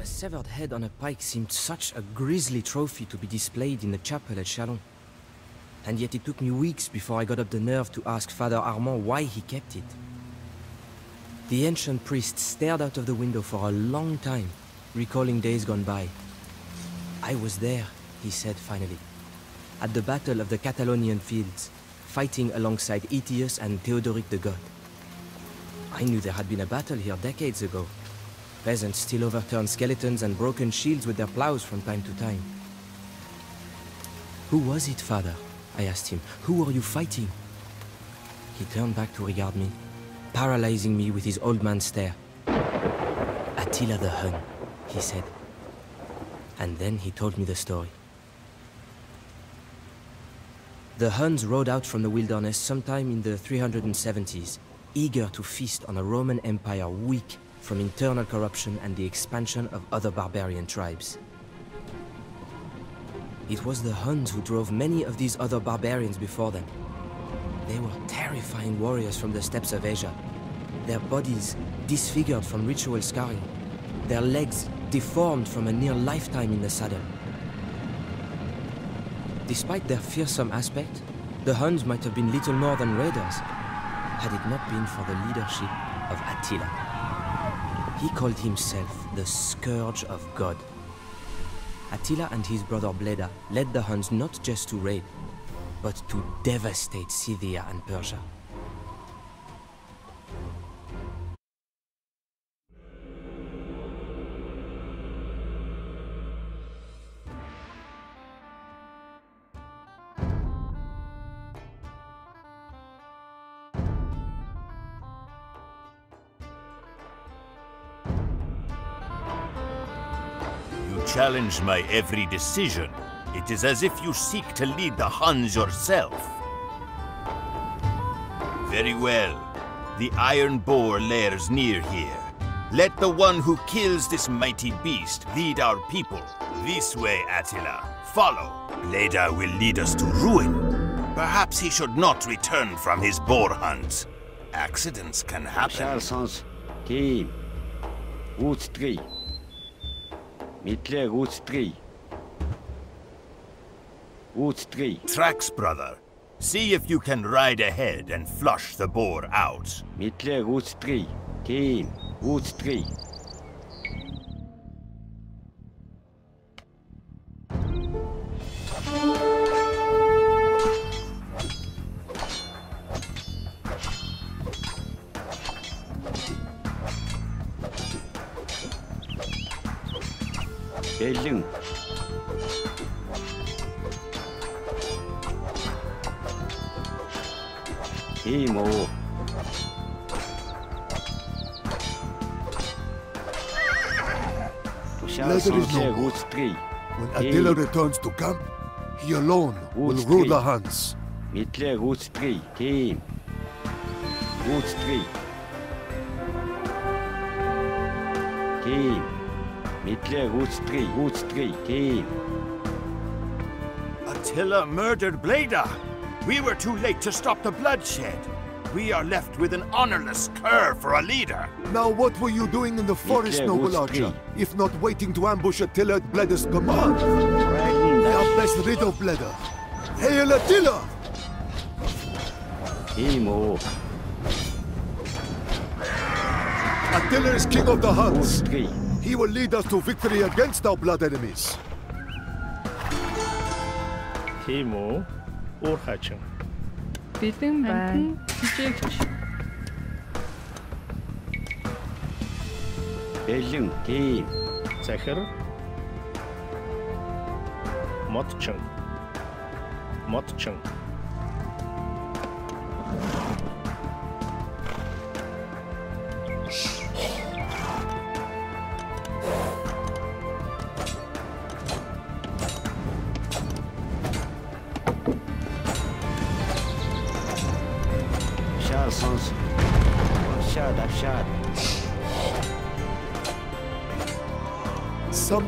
A severed head on a pike seemed such a grisly trophy to be displayed in the chapel at Chalon. And yet it took me weeks before I got up the nerve to ask Father Armand why he kept it. The ancient priest stared out of the window for a long time, recalling days gone by. I was there, he said finally, at the Battle of the Catalonian Fields, fighting alongside Aetius and Theodoric the God. I knew there had been a battle here decades ago. Peasants still overturn skeletons and broken shields with their plows from time to time. Who was it, father? I asked him. Who were you fighting? He turned back to regard me, paralyzing me with his old man stare. Attila the Hun, he said. And then he told me the story. The Huns rode out from the wilderness sometime in the 370s, eager to feast on a Roman Empire weak from internal corruption and the expansion of other barbarian tribes. It was the Huns who drove many of these other barbarians before them. They were terrifying warriors from the steppes of Asia, their bodies disfigured from ritual scarring, their legs deformed from a near lifetime in the saddle. Despite their fearsome aspect, the Huns might have been little more than raiders, had it not been for the leadership of Attila. He called himself the Scourge of God. Attila and his brother Bleda led the Huns not just to raid, but to devastate Scythia and Persia. challenge my every decision. It is as if you seek to lead the Huns yourself. Very well. The iron boar lairs near here. Let the one who kills this mighty beast lead our people. This way, Attila. Follow. Bleda will lead us to ruin. Perhaps he should not return from his boar hunt. Accidents can happen. Charles, Mittlere Route 3. Route 3. Tracks, brother. See if you can ride ahead and flush the boar out. Mittlere Route 3. Team, Route 3. 50. Himo. Leather is no. When Attila returns to camp, he alone will rule the Hans. 3, Hitler Route 3, 3, team. Attila murdered Blada. We were too late to stop the bloodshed. We are left with an honorless cur for a leader. Now what were you doing in the forest, Hitler noble archer, if not waiting to ambush Attila at Blada's command? Now best rid of Blada. Hail Attila! Emo. Attila is king of the Huns. He will lead us to victory against our blood enemies. Тийм үү? Уур хачин. Бэлэн байна. Хижээгч. Бэлэн. Тийм. Захир. Модчин. Модчин.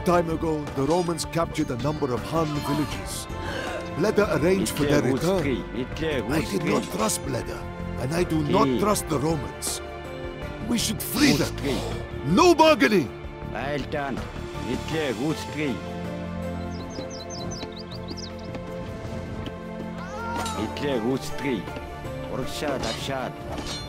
time ago, the Romans captured a number of Han villages. Bleda arranged for their return. I did not trust Bleda, and I do not trust the Romans. We should free them. No bargaining! Altan, itle gutskri. Itle gutskri. Orshad, orshad.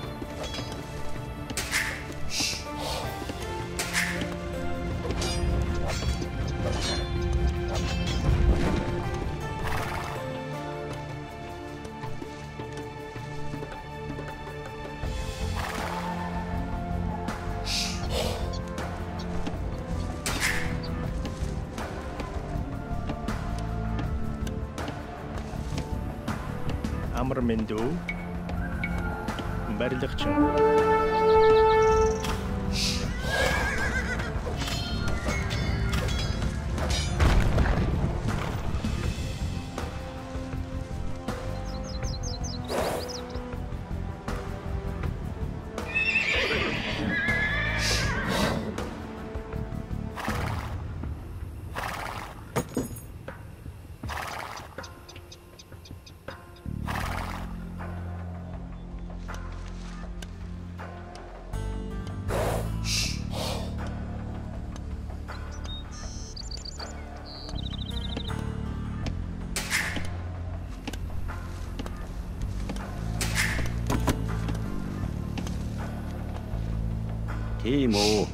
Тийм үү.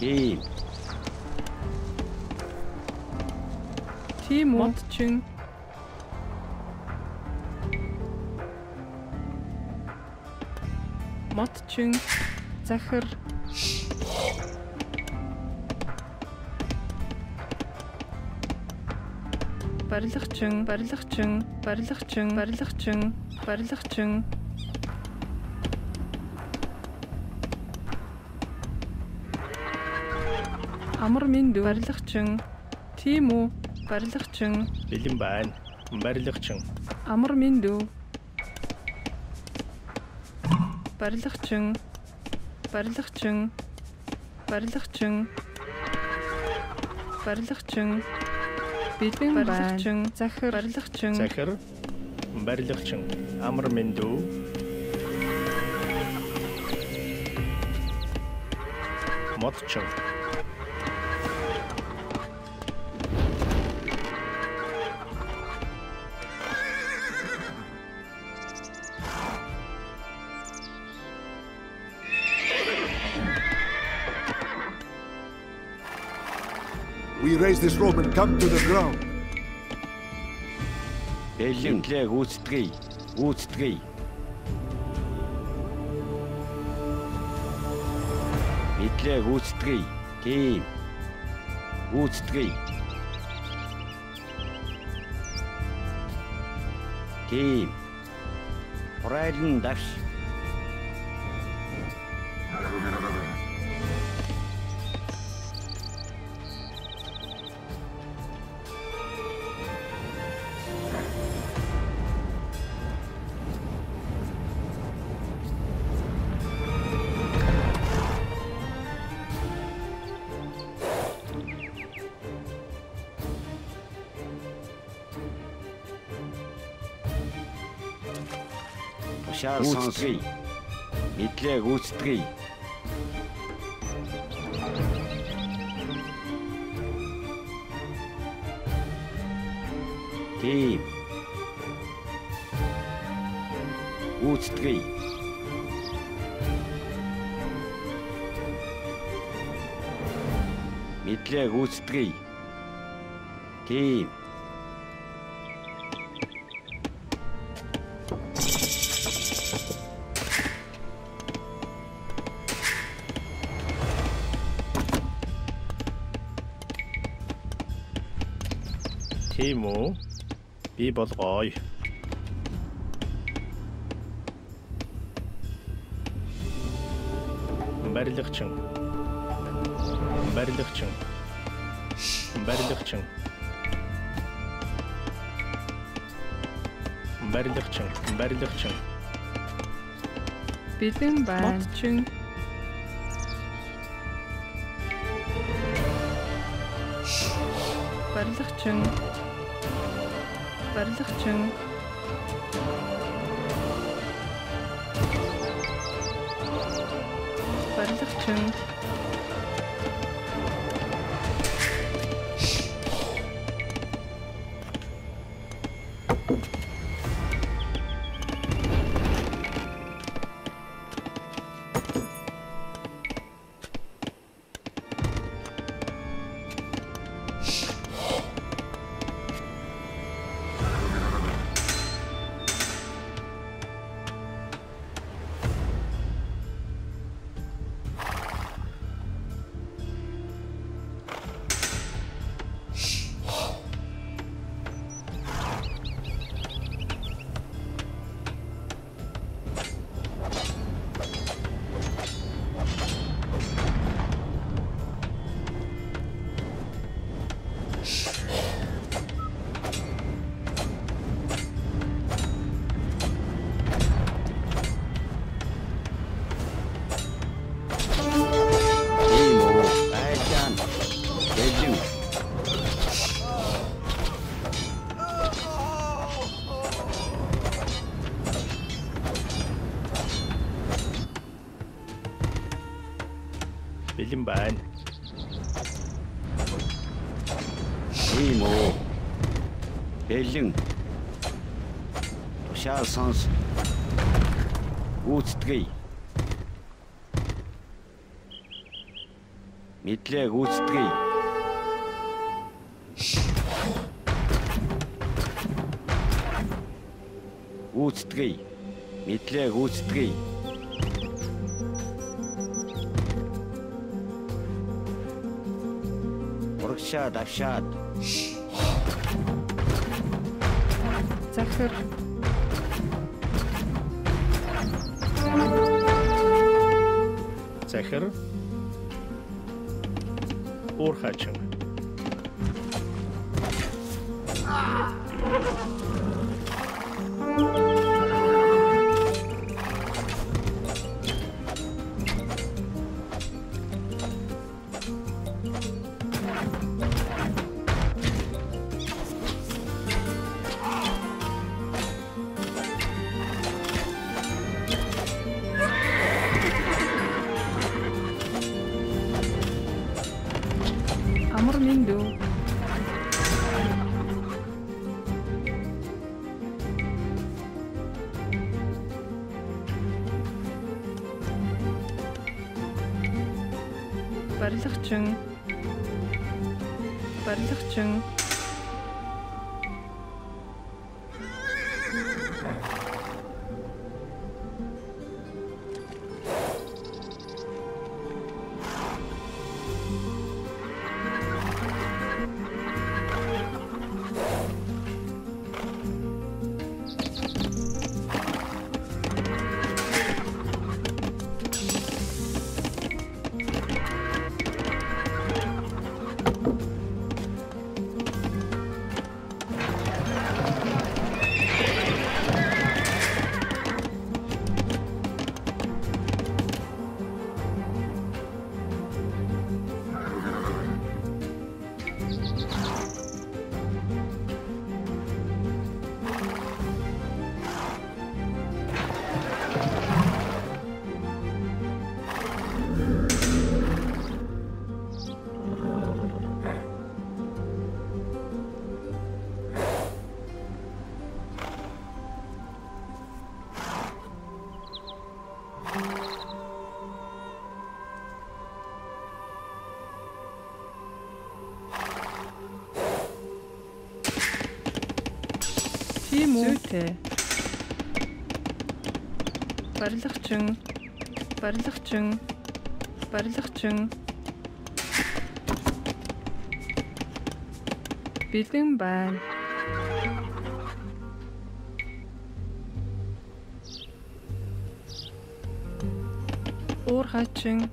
Тийм. Тийм үү? Модчин. Модчин. Захир. Барилгачин, барилгачин, барилгачин, барилгачин, барилгачин. Амар минь дүү. барилгачин. Тийм үү? Барилгачин. Бэлэн байна. Барилгачин. Амар минь дүү. Барилгачин. Барилгачин. Барилгачин. Барилгачин. Бэлэн барилгачин. Захир барилгачин. Захир. Барилгачин. Амар мэндүү. Модчин. this Roman come to the ground. Elin clear route Riding dash. Шаар сонсгий. Мэдлээ гүйцэтгэе. Тийм. Гүйцэтгэе. Мэдлээ гүйцэтгэе. Тийм. Тийм үү? Би болгоё. Барилгачин. Барилгачин. Барилгачин. Барилгачин. Барилгачин. Бэлэн байна. Модчин. Барилгачин. Барилгачин. Барилгачин. Тушаал сонс. Гүйцэтгэе. Мэдлээ гүйцэтгэе. Гүйцэтгэе. Мэдлээ гүйцэтгэе. Урагшаад авшаад Захир. Захир. Уурхачин. Барилгачин. Барилгачин. Барилгачин. Бэлэн байна. Уурхачин.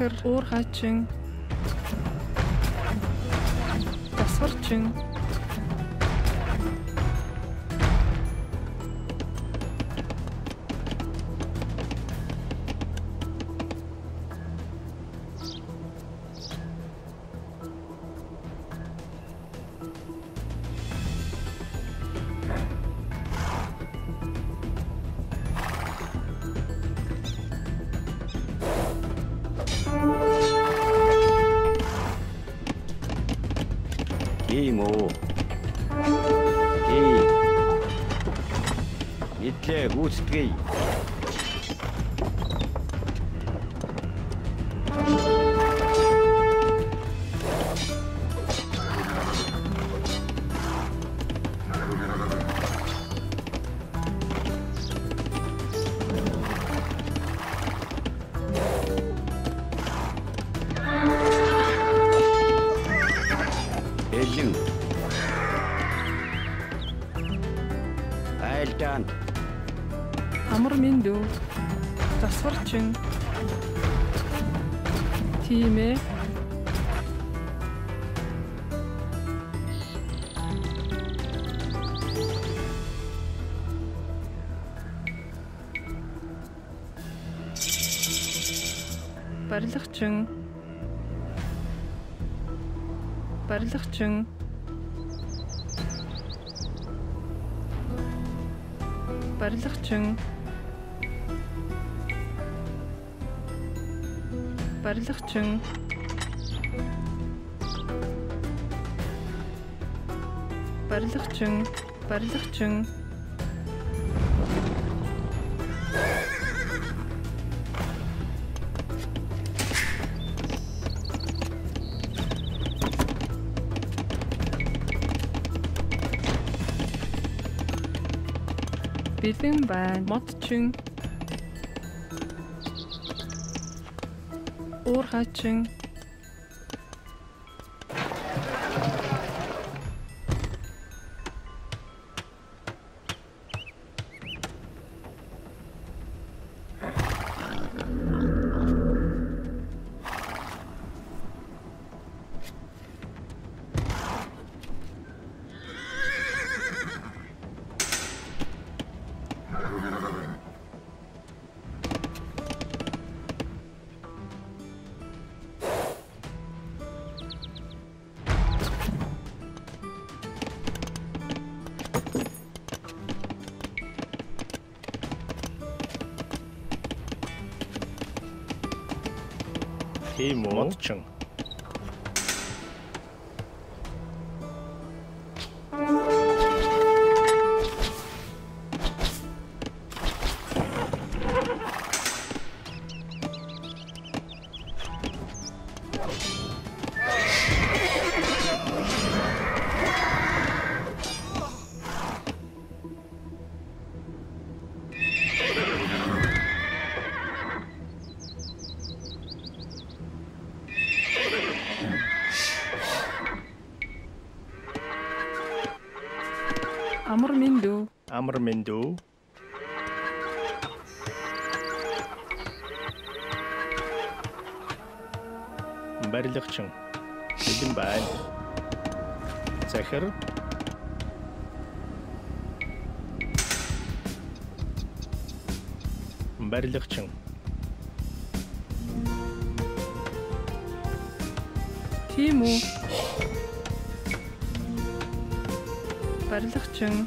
Захир, уур хаачин, тасгарчин, амар мэндүү, тасгарчин. Тийм ээ. барилгачин барилгачин барилгачин барилгачин барилгачин барилгачин бэлэн байна. Модчин уур хаачин Окей, молчим. Амар мэндүү. Барилгачин. Бэлэн байна. Захир. Барилгачин. тийм үү барилгачин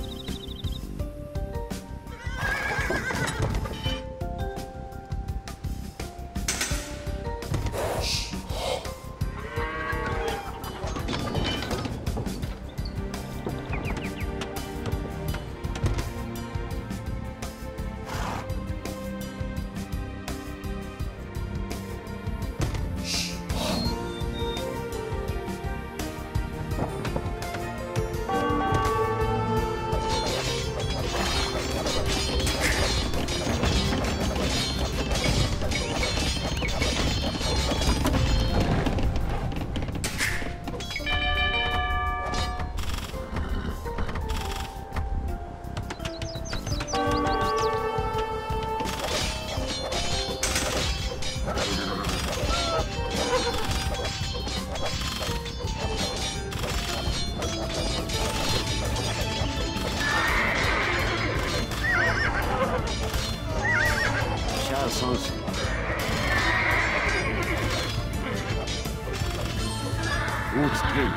Гүйцэтгэе.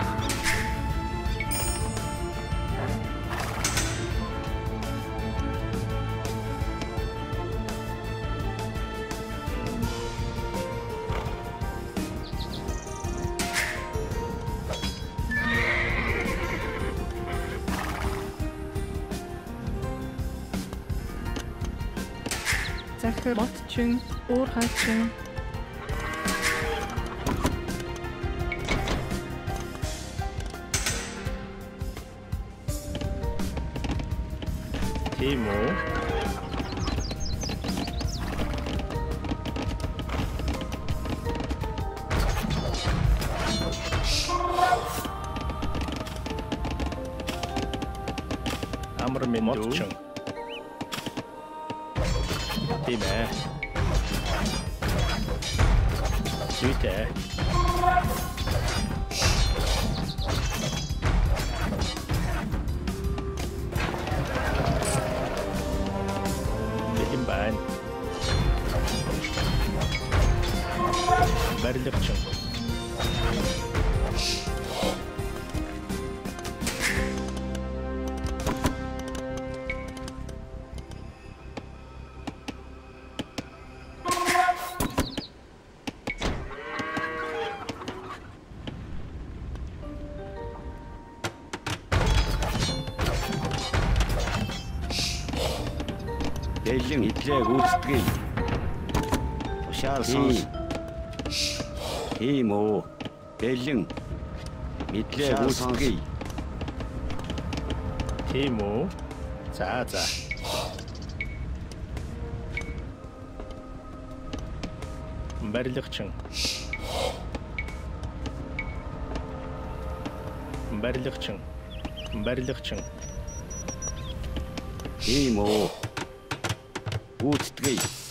захир мотчин уур хаачин Тийм үү? Demo. Бэлэн итлээ гүйцэтгэе. Ушаал сонс. Тийм үү. Бэлэн итлээ гүйцэтгэе. Тийм үү? За за. Барилгачин. Барилгачин. Барилгачин. Тийм үү. Route 3.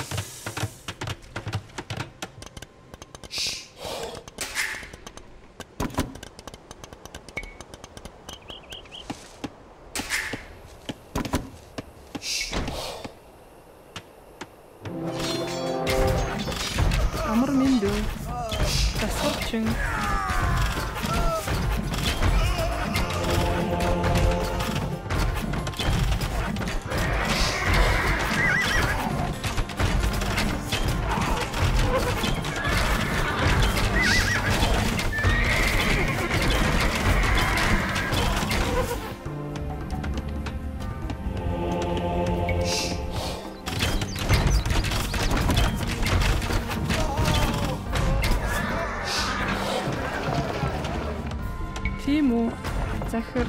Захир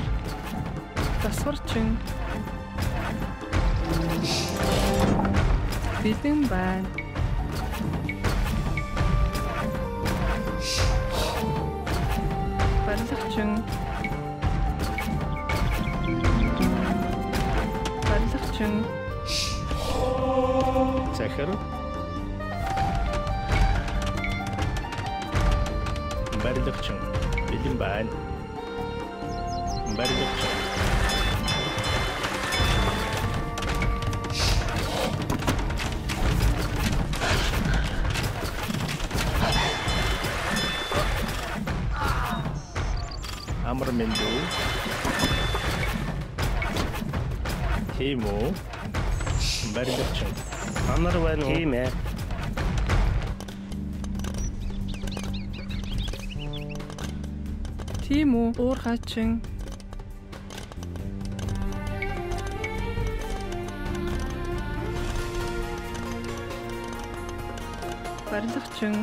засварчин бэлэн байна. Барилгачин барилгачин Захир. Амар байна уу? Тийм ээ. тийм үү уур хаачин барилгачин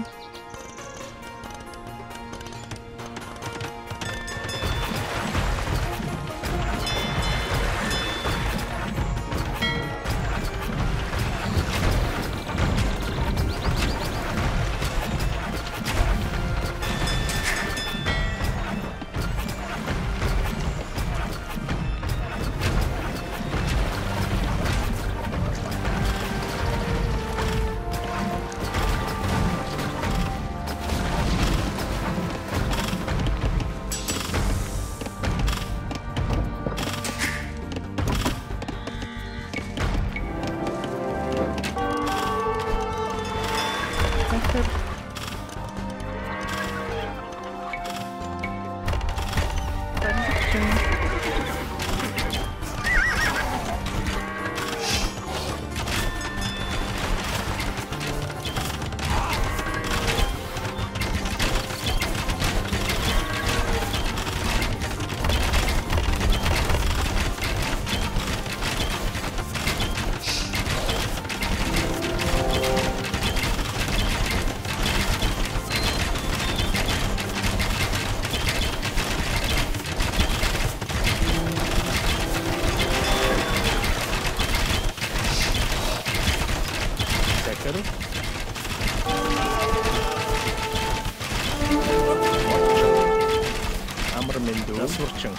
Засварчин.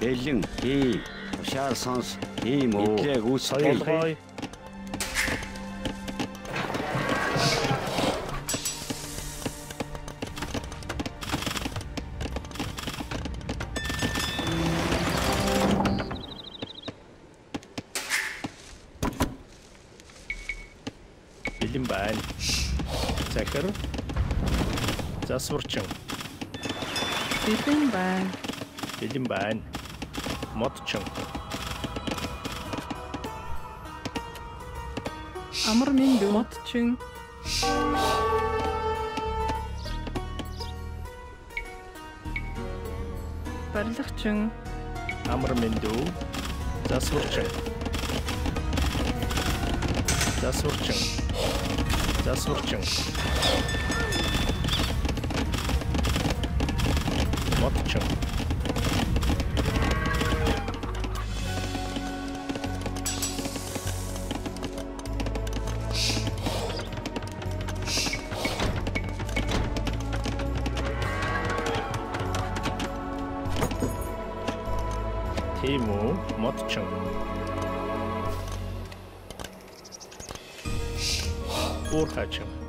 Бэлэн хий. Тушаал сонс. Тийм үү. Мэдлэг үүсгэе. Соёлгой. Засварчин. Бэлэн байна. Бэлэн байна. Модчин. Амар минь модчин. Барилгачин. Амар мэндүү. Засварчин. Засварчин. Засварчин. Модчин. Тийм үү? Модчин. Уурхачин.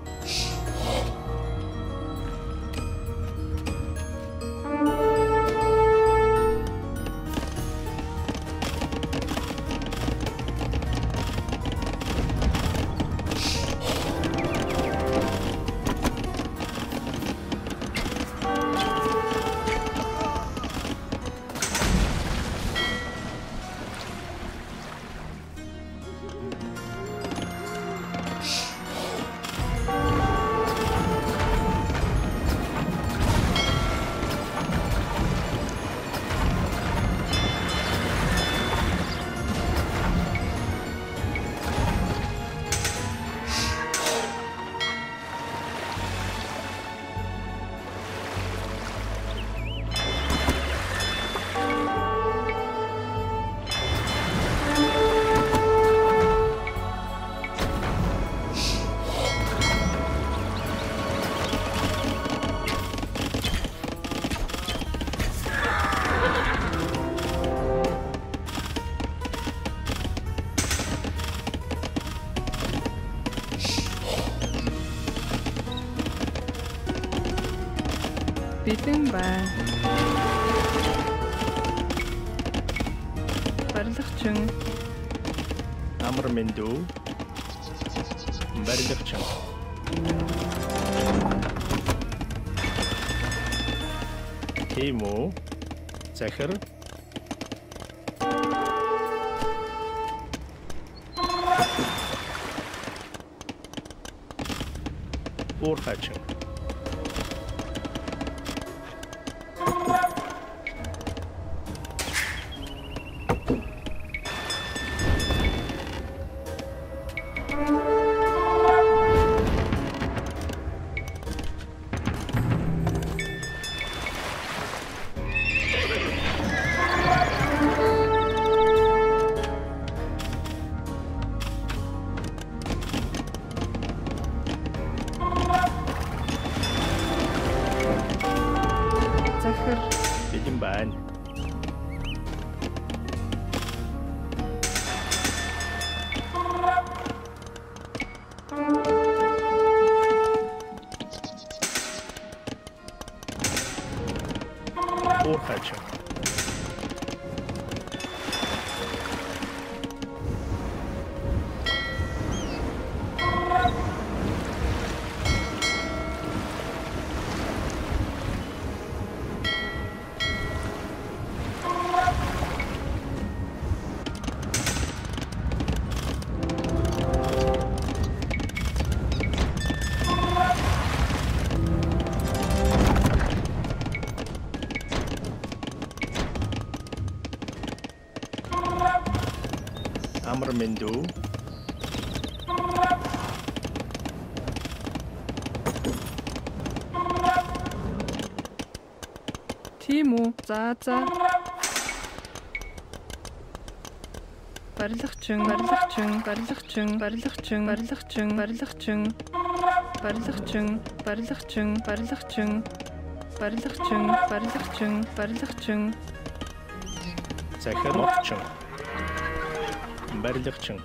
Бэлэн байна. Барилгачин. Амар мэндүү. Барилгачин. Тийм үү? Захир. Уурхачин. юм дөө. Тийм үү. За за. Барилгачин, барилгачин, барилгачин, барилгачин, барилгачин, барилгачин. Барилгачин, барилгачин, барилгачин. Барилгачин, барилгачин, барилгачин. Захиалгачин. Барилгачин.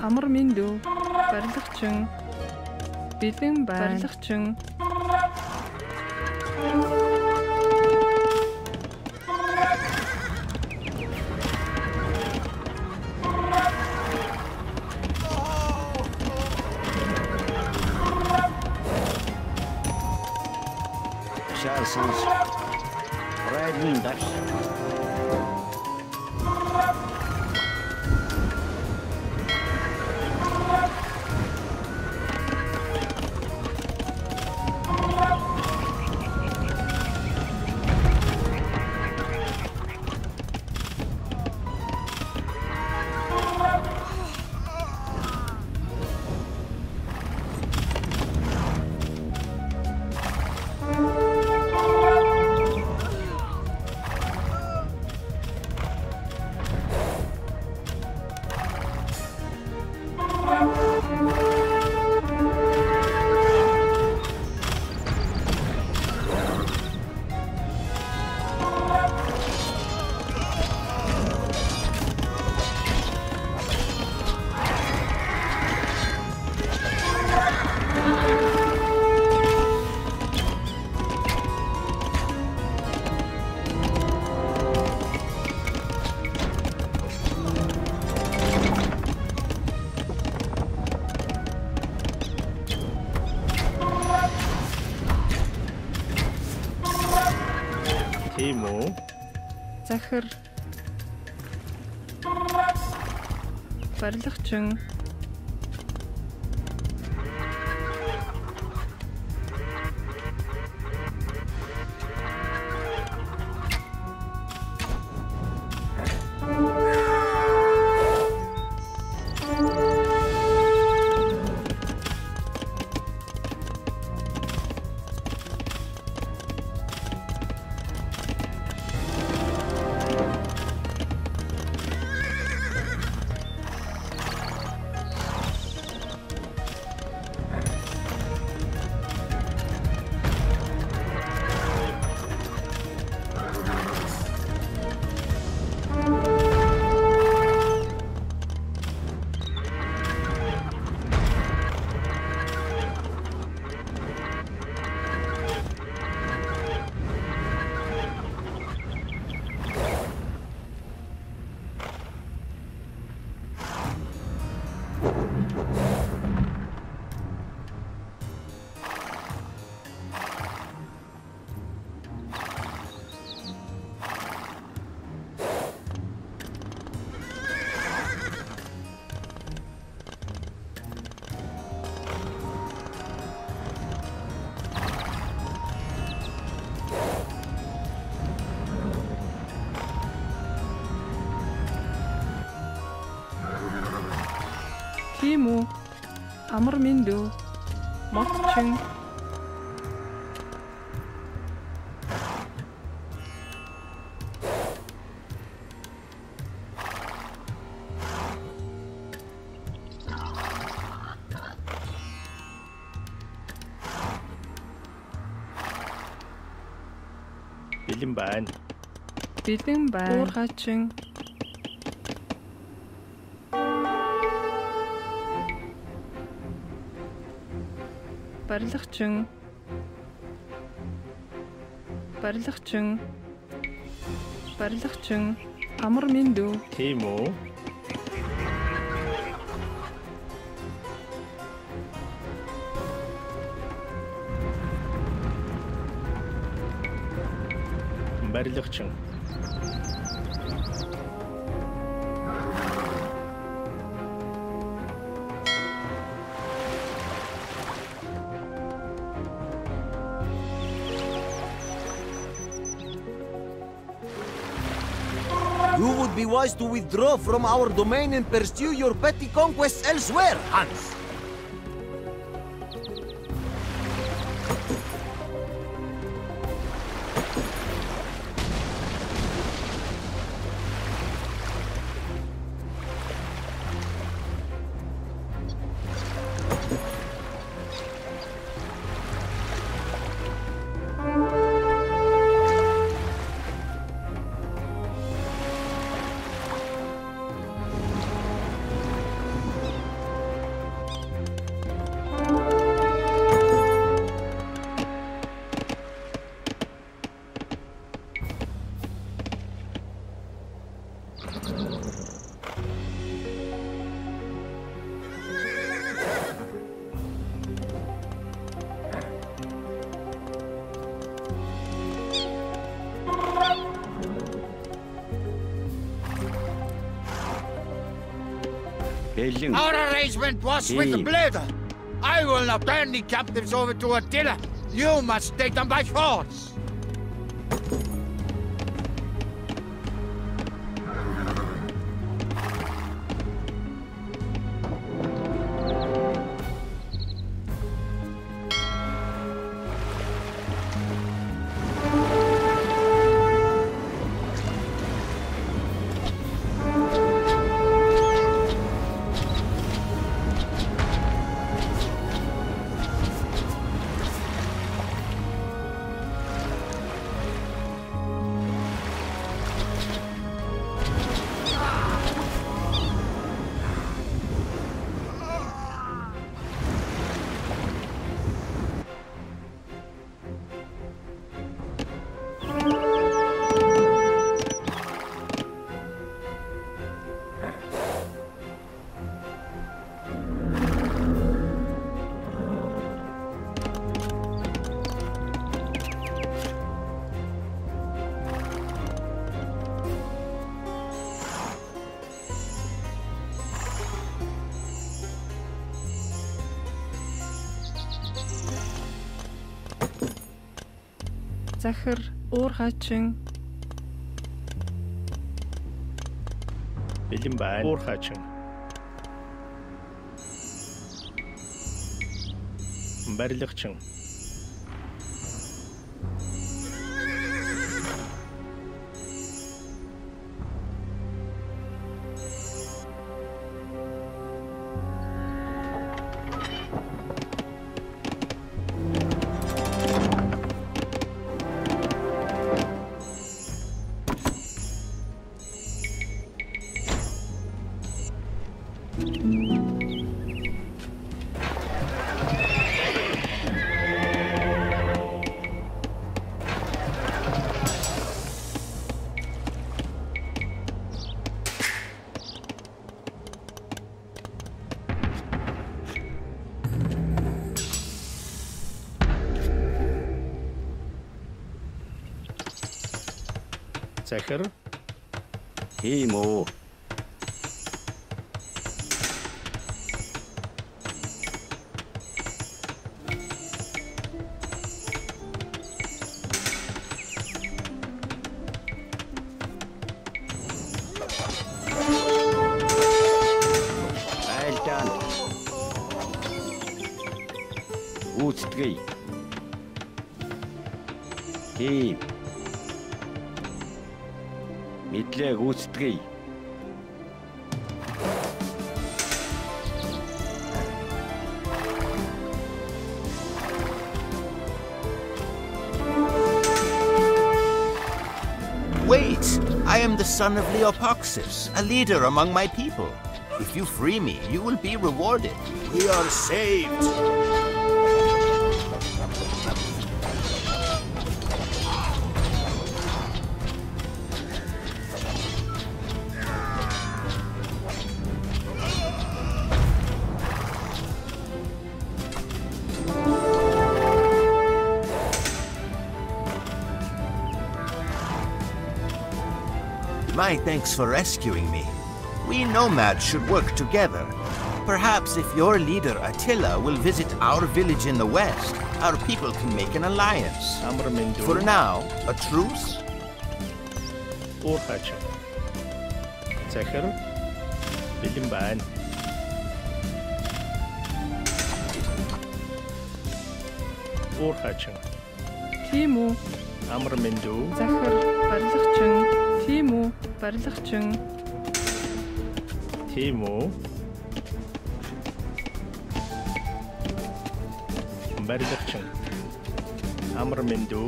Амар миндүү. Барилгачин. Бэлэн. Барилгачин. Захир. Барилгачин. Амар миндүү. Мотчин. Бэлэн байна. Бэлэн байна. Уурхачин. Барилгачин. Барилгачин. Барилгачин. Амар миндүү. Тийм үү? Барилгачин. To withdraw from our domain and pursue your petty conquests elsewhere, Hans. Our arrangement was hey. with the Blader. I will not turn the captives over to Attila. You must take them by force. Захир, уур хаачин, Бэлэн байна. Уур хаачин. Барилгачин. Zeker? Himo. Son of Leopoxus, a leader among my people. If you free me, you will be rewarded. We are saved! My thanks for rescuing me. We nomads should work together. Perhaps if your leader, Attila, will visit our village in the west, our people can make an alliance. For now, a truce? Urhaçı. Çekerim. Bildim ben. Urhaçın. Timo. Amrmindu. Zahar. Barzıkçın. Timu. Барилгачин, тийм үү? Барилгачин. Амар мэндүү.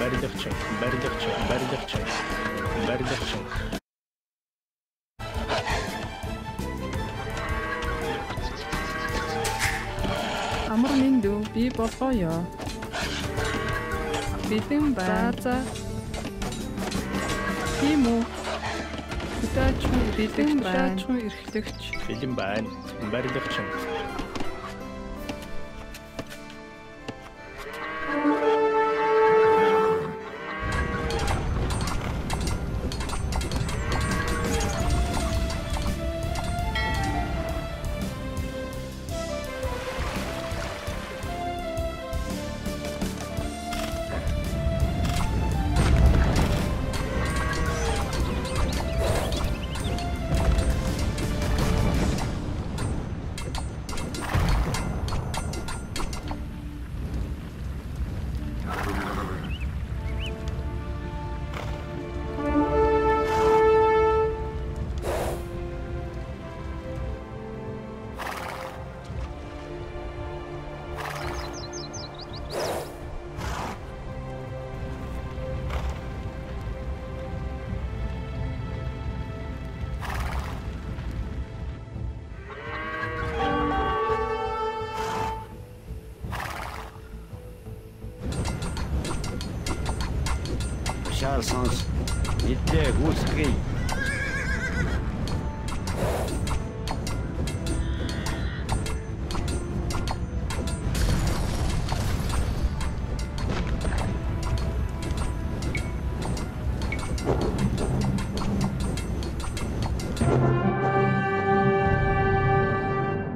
Барилгачин, барилгачин, барилгачин. Барилгачин. амар мэндүү би болгоё. Бэлэн байна. Тийм үү? Бэлэн байна. Хөдөөчмөн эрхлэгч. Бэлэн байна. Барилгачин. Ушаал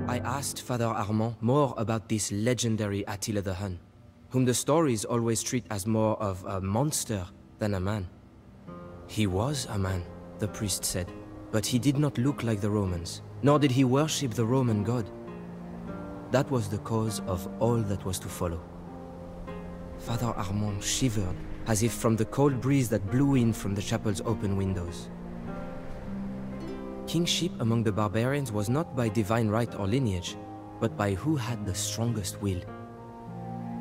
I asked Father Armand more about this legendary Attila the Hun, whom the stories always treat as more of a monster than a man. He was a man, the priest said, but he did not look like the Romans, nor did he worship the Roman god. That was the cause of all that was to follow. Father Armand shivered as if from the cold breeze that blew in from the chapel's open windows. Kingship among the barbarians was not by divine right or lineage, but by who had the strongest will.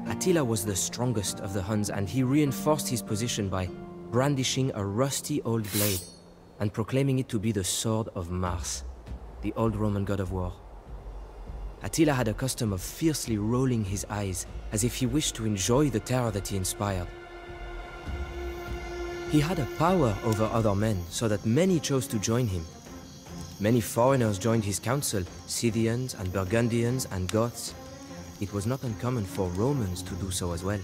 Attila was the strongest of the Huns, and he reinforced his position by brandishing a rusty old blade and proclaiming it to be the sword of Mars, the old Roman god of war. Attila had a custom of fiercely rolling his eyes as if he wished to enjoy the terror that he inspired. He had a power over other men so that many chose to join him. Many foreigners joined his council, Scythians and Burgundians and Goths. It was not uncommon for Romans to do so as well.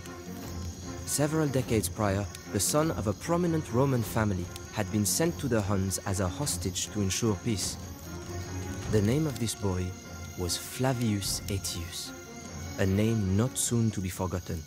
Several decades prior, the son of a prominent Roman family had been sent to the Huns as a hostage to ensure peace. The name of this boy was Flavius Aetius, a name not soon to be forgotten.